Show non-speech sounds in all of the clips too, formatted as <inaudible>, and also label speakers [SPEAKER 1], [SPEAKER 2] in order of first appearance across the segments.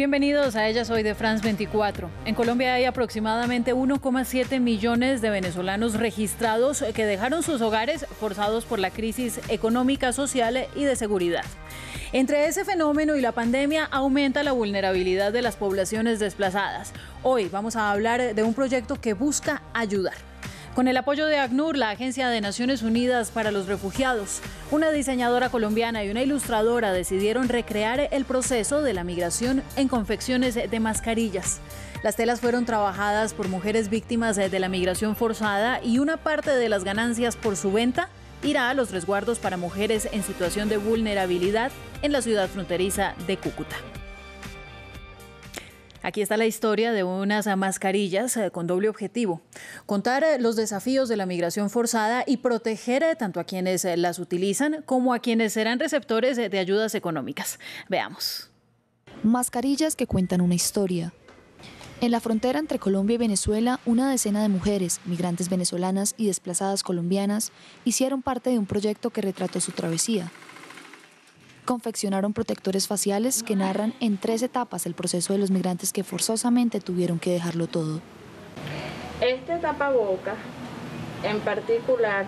[SPEAKER 1] Bienvenidos a Ella Soy de France 24. En Colombia hay aproximadamente 1,7 millones de venezolanos registrados que dejaron sus hogares forzados por la crisis económica, social y de seguridad. Entre ese fenómeno y la pandemia aumenta la vulnerabilidad de las poblaciones desplazadas. Hoy vamos a hablar de un proyecto que busca ayudar. Con el apoyo de ACNUR, la Agencia de Naciones Unidas para los Refugiados, una diseñadora colombiana y una ilustradora decidieron recrear el proceso de la migración en confecciones de mascarillas. Las telas fueron trabajadas por mujeres víctimas de la migración forzada y una parte de las ganancias por su venta irá a los resguardos para mujeres en situación de vulnerabilidad en la ciudad fronteriza de Cúcuta. Aquí está la historia de unas mascarillas eh, con doble objetivo, contar eh, los desafíos de la migración forzada y proteger eh, tanto a quienes las utilizan como a quienes serán receptores de ayudas económicas. Veamos.
[SPEAKER 2] Mascarillas que cuentan una historia. En la frontera entre Colombia y Venezuela, una decena de mujeres, migrantes venezolanas y desplazadas colombianas, hicieron parte de un proyecto que retrató su travesía, confeccionaron protectores faciales que narran en tres etapas el proceso de los migrantes que forzosamente tuvieron que dejarlo todo.
[SPEAKER 3] Este tapaboca en particular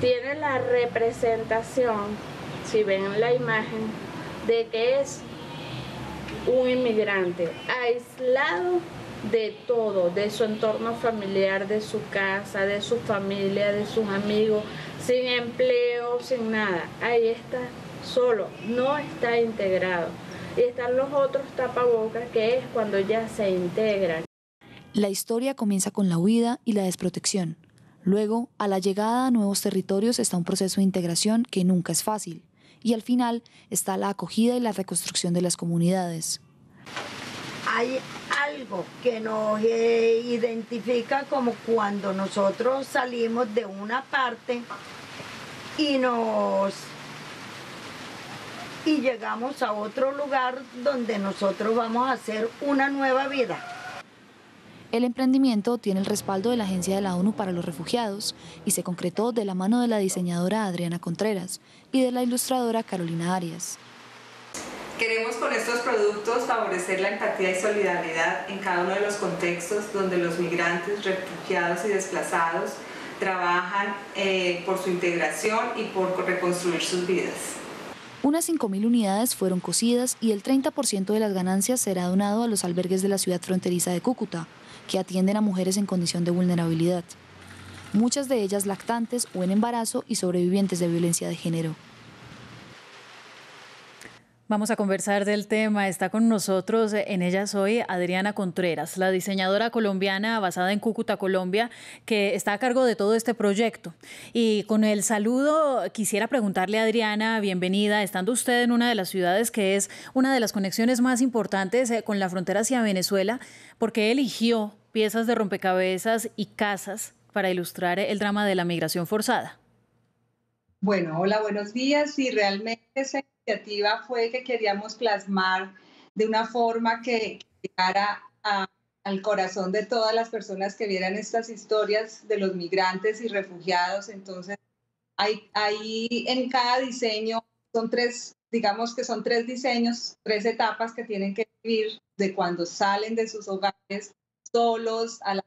[SPEAKER 3] tiene la representación, si ven la imagen, de que es un inmigrante aislado de todo, de su entorno familiar, de su casa, de su familia, de sus amigos, sin empleo, sin nada. Ahí está solo, no está integrado. Y están los otros tapabocas que es cuando ya se integran.
[SPEAKER 2] La historia comienza con la huida y la desprotección. Luego, a la llegada a nuevos territorios está un proceso de integración que nunca es fácil. Y al final está la acogida y la reconstrucción de las comunidades.
[SPEAKER 4] Hay algo que nos eh, identifica como cuando nosotros salimos de una parte y nos y llegamos a otro lugar donde nosotros vamos a hacer una nueva vida.
[SPEAKER 2] El emprendimiento tiene el respaldo de la Agencia de la ONU para los Refugiados y se concretó de la mano de la diseñadora Adriana Contreras y de la ilustradora Carolina Arias.
[SPEAKER 5] Queremos con estos productos favorecer la empatía y solidaridad en cada uno de los contextos donde los migrantes, refugiados y desplazados trabajan eh, por su integración y por reconstruir sus vidas.
[SPEAKER 2] Unas 5.000 unidades fueron cosidas y el 30% de las ganancias será donado a los albergues de la ciudad fronteriza de Cúcuta, que atienden a mujeres en condición de vulnerabilidad. Muchas de ellas lactantes o en embarazo y sobrevivientes de violencia de género.
[SPEAKER 1] Vamos a conversar del tema. Está con nosotros en ella soy Adriana Contreras, la diseñadora colombiana basada en Cúcuta, Colombia, que está a cargo de todo este proyecto. Y con el saludo quisiera preguntarle a Adriana, bienvenida, estando usted en una de las ciudades que es una de las conexiones más importantes eh, con la frontera hacia Venezuela, ¿por qué eligió piezas de rompecabezas y casas para ilustrar el drama de la migración forzada?
[SPEAKER 5] Bueno, hola, buenos días. Y realmente esa iniciativa fue que queríamos plasmar de una forma que llegara al corazón de todas las personas que vieran estas historias de los migrantes y refugiados. Entonces, hay, ahí en cada diseño son tres, digamos que son tres diseños, tres etapas que tienen que vivir de cuando salen de sus hogares solos a la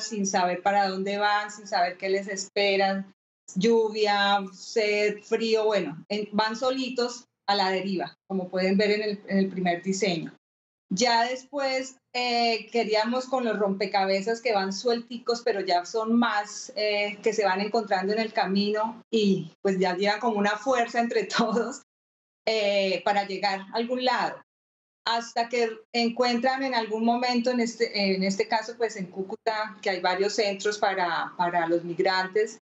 [SPEAKER 5] sin saber para dónde van, sin saber qué les esperan, lluvia, sed, frío, bueno, van solitos a la deriva, como pueden ver en el, primer diseño. Ya después eh, queríamos con los rompecabezas que van suelticos, pero ya son más eh, que se van encontrando en el camino y pues ya llegan como una fuerza entre <laughs> todos eh, para llegar a algún lado. Hasta que encuentran en algún momento, en este, en este caso pues en Cúcuta, que hay varios centros para, para los migrantes,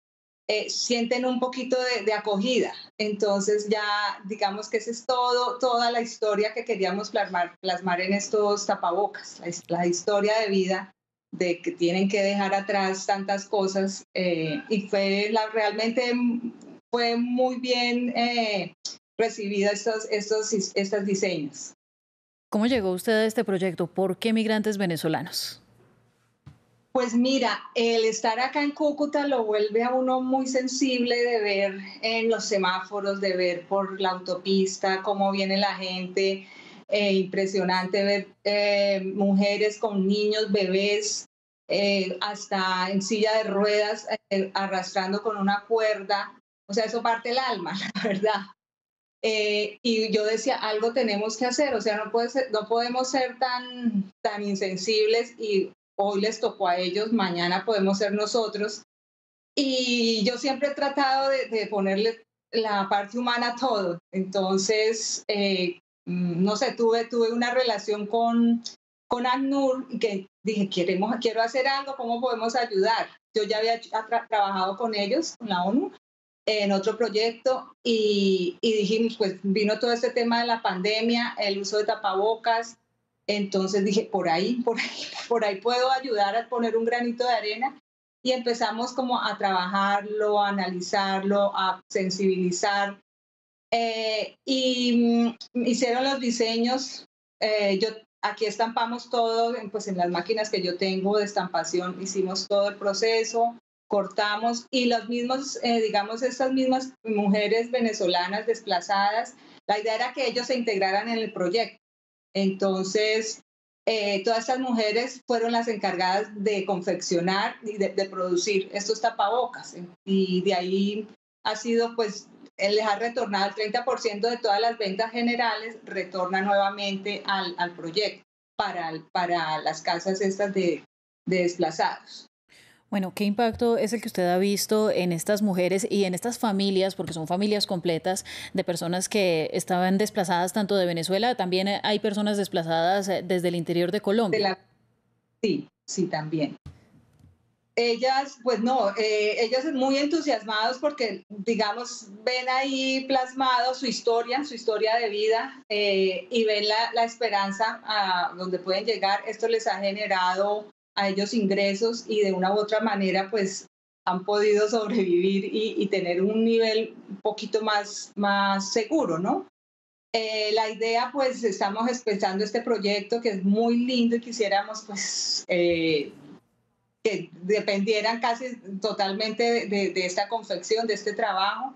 [SPEAKER 5] eh, sienten un poquito de, acogida. Entonces ya digamos que esa es todo, toda la historia que queríamos plasmar, en estos tapabocas, la, historia de vida de que tienen que dejar atrás tantas cosas eh, y fue la, realmente fue muy bien eh, recibida estos, estos, estos diseños.
[SPEAKER 1] ¿Cómo llegó usted a este proyecto? ¿Por qué migrantes venezolanos?
[SPEAKER 5] Pues mira, el estar acá en Cúcuta lo vuelve a uno muy sensible de ver en los semáforos, de ver por la autopista cómo viene la gente. eh, impresionante ver eh, mujeres con niños, bebés, eh, hasta en silla de ruedas, arrastrando con una cuerda. O sea, eso parte el alma, <laughs> la verdad. y yo decía, algo tenemos que hacer, o sea, no, puede ser, no podemos ser tan, tan insensibles y hoy les tocó a ellos, mañana podemos ser nosotros. Y yo siempre he tratado de, de ponerle la parte humana a todo. Entonces, Mm, no sé, tuve, tuve una relación con, con ACNUR que dije, queremos, quiero hacer algo, ¿cómo podemos ayudar? Yo ya había trabajado con ellos, con la ONU, en otro proyecto y, y, dijimos, pues vino todo este tema de la pandemia, el uso de tapabocas, entonces dije, por ahí, <laughs> por ahí, por ahí puedo ayudar a poner un granito de arena y empezamos como a trabajarlo, a analizarlo, a sensibilizar eh, y mm, hicieron los diseños. Eh, yo aquí estampamos todo, pues en las máquinas que yo tengo de estampación hicimos todo el proceso, cortamos y los mismos, eh, digamos, estas mismas mujeres venezolanas desplazadas, la idea era que ellos se integraran en el proyecto. Entonces, todas estas mujeres fueron las encargadas de confeccionar y de, producir estos tapabocas. Y de ahí ha sido pues les ha retornado el 30% de todas las ventas generales, retorna nuevamente al, al proyecto para, para las casas estas de, de desplazados.
[SPEAKER 1] Bueno, ¿qué impacto es el que usted ha visto en estas mujeres y en estas familias, porque son familias completas de personas que estaban desplazadas tanto de Venezuela, también hay personas desplazadas eh, desde el interior de Colombia?
[SPEAKER 5] sí, sí, también ellas, pues no, eh, ellas muy entusiasmados porque, digamos, ven ahí plasmado su historia, su historia de vida eh, y ven la, esperanza a donde pueden llegar. Esto les ha generado a ellos ingresos y de una u otra manera, pues han podido sobrevivir y, tener un nivel un poquito más, más seguro, ¿no? Eh, la idea, pues estamos empezando este proyecto que es muy lindo y quisiéramos, pues, que dependieran casi totalmente de, esta confección, de este trabajo.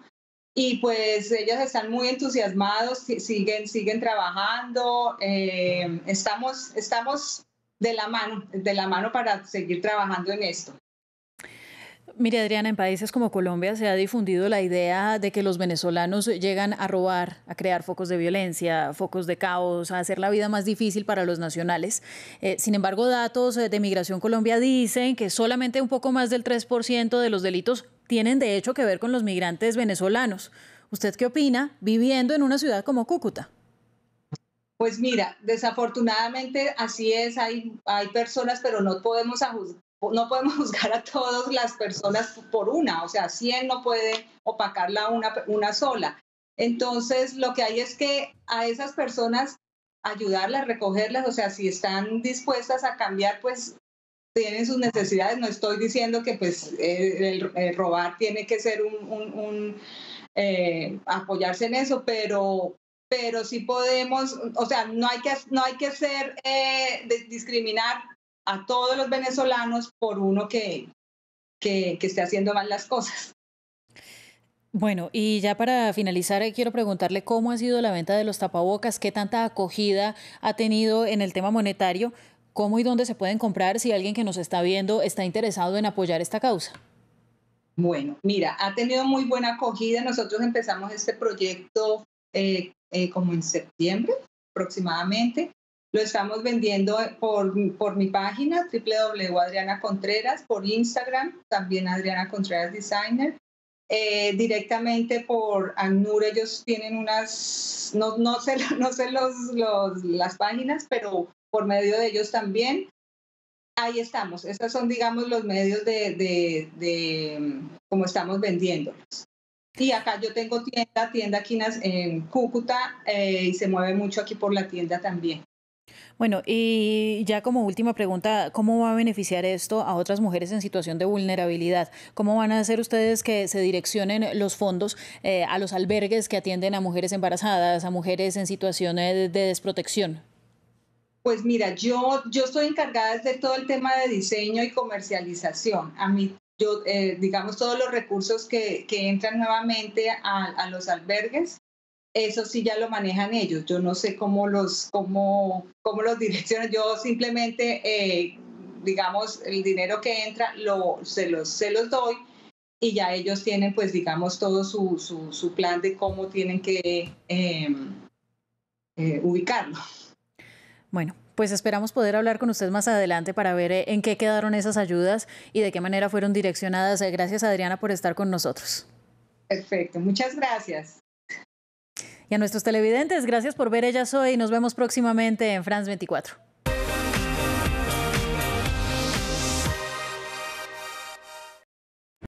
[SPEAKER 5] Y pues ellos están muy entusiasmados, siguen, siguen trabajando, eh, estamos, estamos de la mano, de la mano para seguir trabajando en esto.
[SPEAKER 1] Mire, Adriana, en países como Colombia se ha difundido la idea de que los venezolanos llegan a robar, a crear focos de violencia, focos de caos, a hacer la vida más difícil para los nacionales. Eh, sin embargo, datos de Migración Colombia dicen que solamente un poco más del 3% de los delitos tienen de hecho que ver con los migrantes venezolanos. ¿Usted qué opina viviendo en una ciudad como Cúcuta?
[SPEAKER 5] Pues mira, desafortunadamente así es, hay, hay personas, pero no podemos no podemos <laughs> juzgar a todas las personas por una, o sea, 100 no puede opacarla una, una sola. Entonces, lo que hay es que a esas personas ayudarlas, recogerlas, o sea, si están dispuestas a cambiar, pues tienen sus necesidades. No estoy diciendo que pues el, robar tiene que ser un, eh, apoyarse en eso, pero pero sí podemos, o sea, no hay que, no hay que ser, eh, discriminar a todos los venezolanos por uno que, que, esté haciendo mal las cosas.
[SPEAKER 1] Bueno, y ya para finalizar, eh, quiero preguntarle cómo ha sido la venta de los tapabocas, qué tanta acogida ha tenido en el tema monetario, cómo y dónde se pueden comprar si alguien que nos está viendo está interesado en apoyar esta causa.
[SPEAKER 5] Bueno, mira, ha tenido muy buena acogida. Nosotros empezamos este proyecto eh, eh, como en septiembre aproximadamente. Lo estamos vendiendo por, por mi página www.adriana Contreras, por Instagram, también Adriana Contreras Designer. Eh, directamente por ANUR, ellos tienen unas, no, no sé, <laughs> no sé los, los, las páginas, pero por medio de ellos también. Ahí estamos, esos son, digamos, los medios de, de, de cómo estamos vendiéndolos. Y acá yo tengo tienda, tienda aquí en Cúcuta eh, y se mueve mucho aquí por la tienda también.
[SPEAKER 1] Bueno, y ya como última pregunta, ¿cómo va a beneficiar esto a otras mujeres en situación de vulnerabilidad? ¿Cómo van a hacer ustedes que se direccionen los fondos eh, a los albergues que atienden a mujeres embarazadas, a mujeres en situaciones de, desprotección?
[SPEAKER 5] Pues mira, yo, yo estoy encargada de todo el tema de diseño y comercialización. A mí, yo, eh, digamos, todos los recursos que, que entran nuevamente a, a los albergues, eso sí ya lo manejan ellos. Yo no sé cómo los, cómo, cómo los <laughs> direccionan. Yo simplemente, eh, digamos, el dinero que entra lo, se, los, se los doy y ya ellos tienen, pues, digamos, todo su, su, su plan de cómo tienen que em, eh, ubicarlo.
[SPEAKER 1] Bueno, pues esperamos poder hablar con usted más adelante para ver eh, en qué quedaron esas ayudas y de qué manera fueron direccionadas. Gracias, Adriana, por estar con nosotros.
[SPEAKER 5] Perfecto, muchas gracias.
[SPEAKER 1] Y a nuestros televidentes, gracias por ver Ella Soy nos vemos próximamente en France 24.